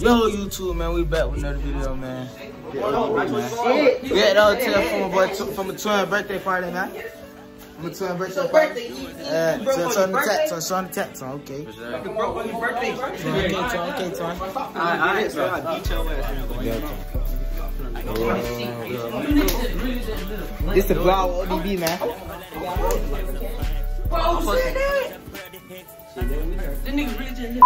Yo, YouTube, man, we back with another video, man. We at the hotel from a, boy, from a twin birthday party, man. From a twin birthday party. Yeah, so it's on the tat, so it's on the tat, so okay. Okay, twin, okay, twin. Alright, bro. I beat your ass. This the Blau ODB, man. The niggas really just Who,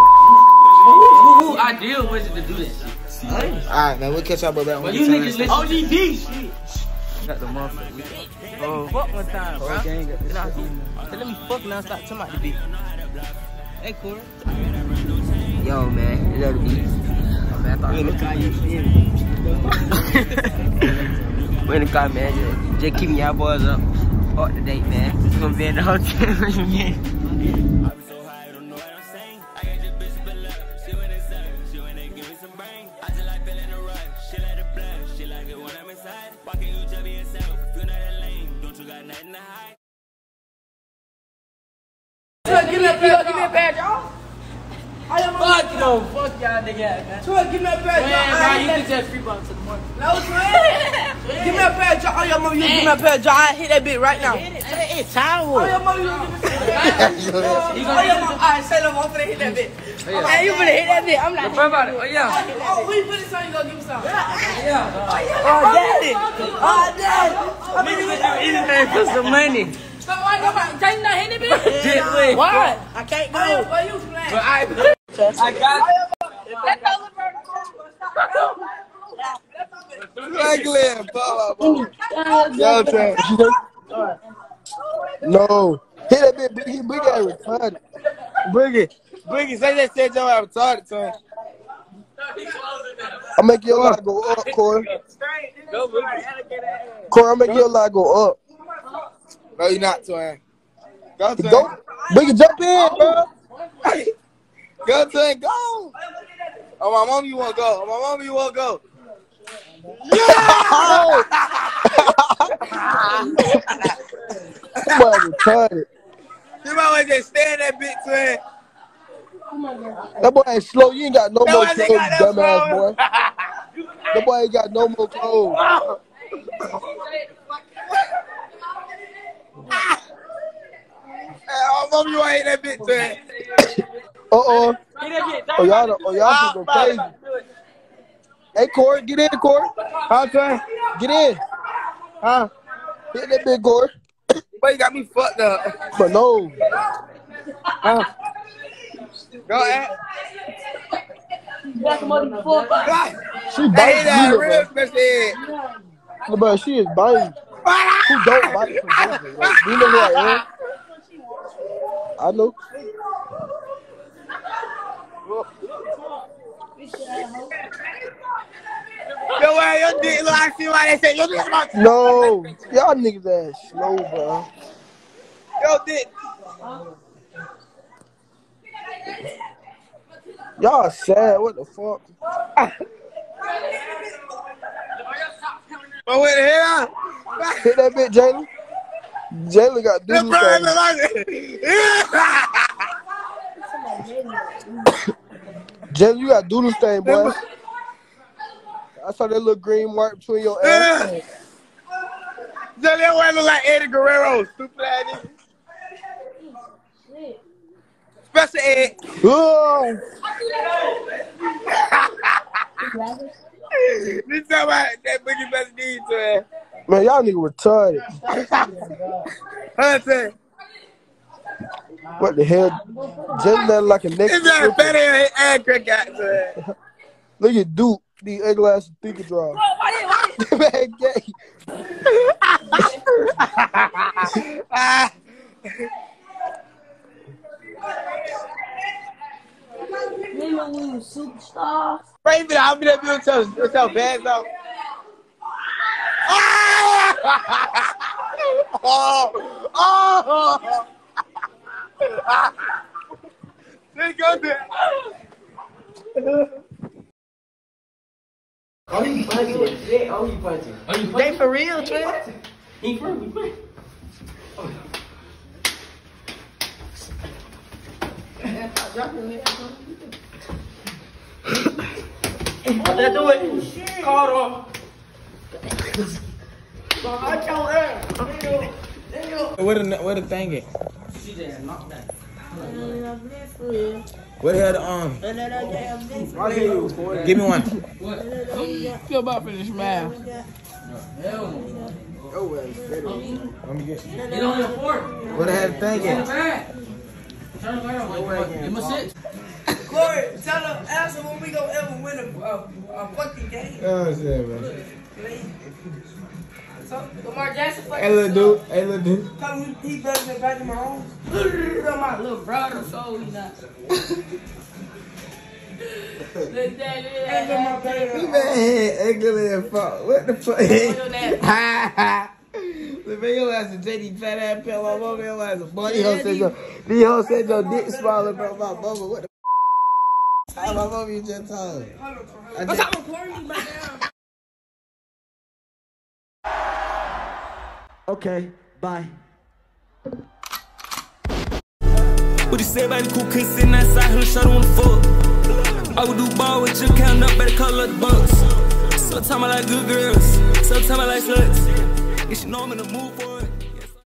who idea was it to do this shit? Alright, man, we'll catch y'all about that one. you niggas listen. ODB shit. Got the motherfucker. Oh, fuck one time, bro. gang Nah, let me fuck now. Stop talking about the beat. Hey, Corey. Yo, man, you know the beat. Oh, man, I thought in the car, you feel We in the car, man. Just, just keeping y'all boys up. Up to date, man. We're gonna be in the hotel. yeah. Give me a give me a badge, y'all. Am no, fuck y'all nigga, man. Twin, give me a badge, y'all. Man, bro, you let- can just free ball to the morning. No, twin. Give me a badge, y'all. Oh, your mom, you give me a badge, y'all. I hit that bit right now. It's time Oh, your mom, you give me a badge. Oh, your mom, alright, say no more. I'm finna hit that bit. Hey, you finna hit that bit. I'm not. What about it? Oh, yeah. Oh, we put this on, you gonna give me some. Yeah. Oh, daddy. Oh, daddy. I mean, you Anything for some money. So why nobody, can you not hit that bit? Shit, wait. Why? I can't go. Why you playing? But I, I got Let the other bird come. Regular, blah, blah, blah. Yo, Trey. No. Hit that bit, Biggie. Biggie ain't retarded. Biggie. Biggie, say that shit, y'all have retarded, son. I'll make your lie go up, Corey. Corey, I'll make your lie go up. No, you're not, twin. Go, twin. Go. Biggie, jump in, bro. Go, twin, go. Oh, my mom, you want to go. Oh, my mom, you want to go. Yeah! Boy, retarded. You might want to just stay in that bit, twin. That boy ain't slow. You ain't got no That more clothes, dumbass boy. That boy ain't got no more clothes. Hey, oh, mom, you to hit that bit, twin? Uh oh. Oh y'all, oh y'all just go crazy. Hey Corey, get in, Corey. Huh, twin? Get in. Huh? Hit that big Corey. But you got me fucked up. But no. Huh? Go ahead. She Hey, bites that you, real bro. special. Look, bro, she is biting. Who don't bite? Like, you know who I am? I know. Yo, where your dick look like see why they say your dick about No. Y'all niggas ass slow, bro. your dick. Y'all sad. What the fuck? But what the hell? Hit that bitch, Jalen. Jalen got This doodle brother thing. like Jalen, you got doodle stain, boy. I saw that little green mark between your ass. Jelly boy look like Eddie Guerrero, stupid ass nigga. Special ed. Oh, This talking about that boogie best need to it. man, y'all nigga retarded. Hunter. What the hell? Jalen look like a This naked is a better ass crack got to. Look at Duke, the ugly ass speaker draw. man, gay. Ah. Remember we were superstars? Baby, I'll be there with your, with your bags out. Ah! oh! Oh! Let's. Oh, you punching. Yeah, oh, you punching. Oh, you punching. They for real, twin? He for real, we play. Let's do it. Call on. Where the where the thing at? Where the hell the um? Give me one. Feel about finish man. Let me get. Where the hell the thing at? Corey, tell them, ask them when we gonna ever win a, a, a fucking game. Oh shit, man. So, Lamar Jackson fucking Hey, little dude. Hey, little dude. Tell him he, he better than Patrick Mahomes. Tell my little brother, so he not. Look, Daddy, hey, look, my baby. He man head ugly as fuck. What the fuck? Look at that. Ha ha. The man, your ass a JD fat ass pill all over your ass a bunny. Ho said your, these hoes said your dick smaller, bro. My mama, what the f? My mama, you just told. I What's just, up, Corey? You back down. Okay, bye. What you say about the cool kid sitting outside, he'll shut on the fuck. I would do ball with you, counting up, better call up the bucks. Sometimes I like good girls, sometimes I like sluts. You should know I'm in the mood for.